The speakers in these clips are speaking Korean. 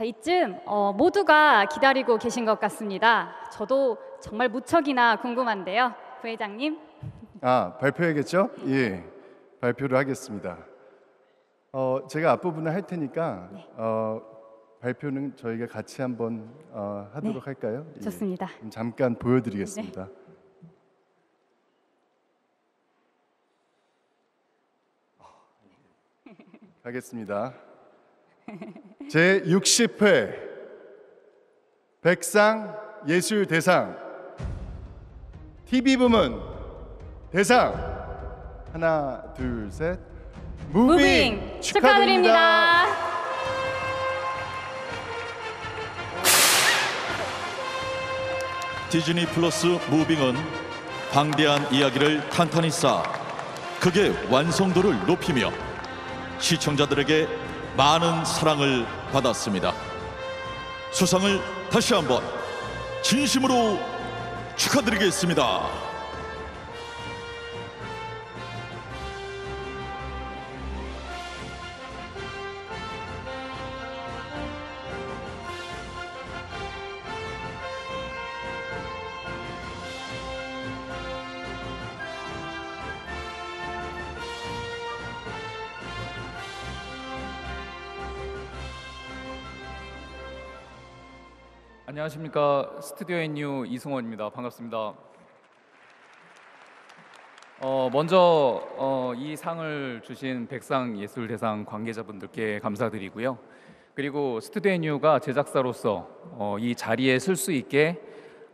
자, 이쯤 어, 모두가 기다리고 계신 것 같습니다. 저도 정말 무척이나 궁금한데요. 부회장님. 아 발표해야겠죠? 예, 발표를 하겠습니다. 어, 제가 앞부분을 할 테니까 어, 발표는 저희가 같이 한번 어, 하도록 할까요? 예. 좋습니다. 잠깐 보여드리겠습니다. 가겠습니다. 제 60회 백상 예술 대상. TV 부문 대상. 하나 둘 셋. 무빙, 무빙 축하드립니다. 디즈니 플러스 무빙은 방대한 이야기를 탄탄히 쌓아 극의 완성도를 높이며 시청자들에게 많은 사랑을 받았습니다. 수상을 다시 한번 진심으로 축하드리겠습니다. 안녕하십니까 스튜디오 NU 이승원입니다. 반갑습니다. 어, 먼저 어, 이 상을 주신 백상 예술대상 관계자분들께 감사드리고요. 그리고 스튜디오 NU가 제작사로서 어, 이 자리에 쓸수 있게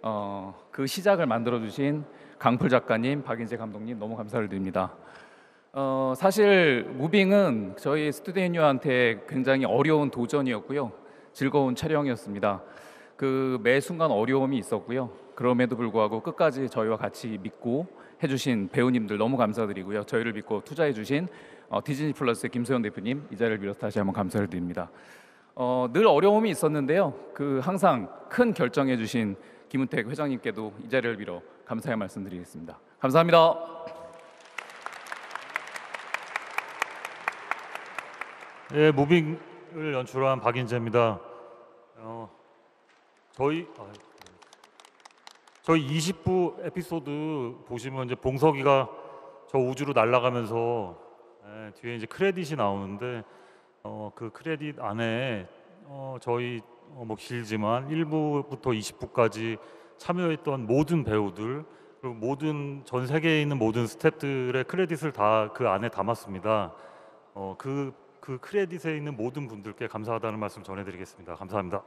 어, 그 시작을 만들어 주신 강풀 작가님, 박인재 감독님 너무 감사를 드립니다. 어, 사실 무빙은 저희 스튜디오 NU한테 굉장히 어려운 도전이었고요. 즐거운 촬영이었습니다. 그 매 순간 어려움이 있었고요. 그럼에도 불구하고 끝까지 저희와 같이 믿고 해주신 배우님들 너무 감사드리고요. 저희를 믿고 투자해주신 어, 디즈니 플러스의 김소연 대표님 이 자리를 빌어서 다시 한번 감사를 드립니다. 어, 늘 어려움이 있었는데요. 그 항상 큰 결정해주신 김은택 회장님께도 이 자리를 빌어 감사의 말씀드리겠습니다. 감사합니다. 예, 무빙을 연출한 박인재입니다. 어, 저희 아, 저희 20부 에피소드 보시면 이제 봉석이가 저 우주로 날아가면서 예, 뒤에 이제 크레딧이 나오는데 어, 그 크레딧 안에 어, 저희 어, 뭐 길지만 1부부터 20부까지 참여했던 모든 배우들 그리고 모든 전 세계에 있는 모든 스태프들의 크레딧을 다 그 안에 담았습니다. 어, 그, 그 크레딧에 있는 모든 분들께 감사하다는 말씀 전해드리겠습니다. 감사합니다.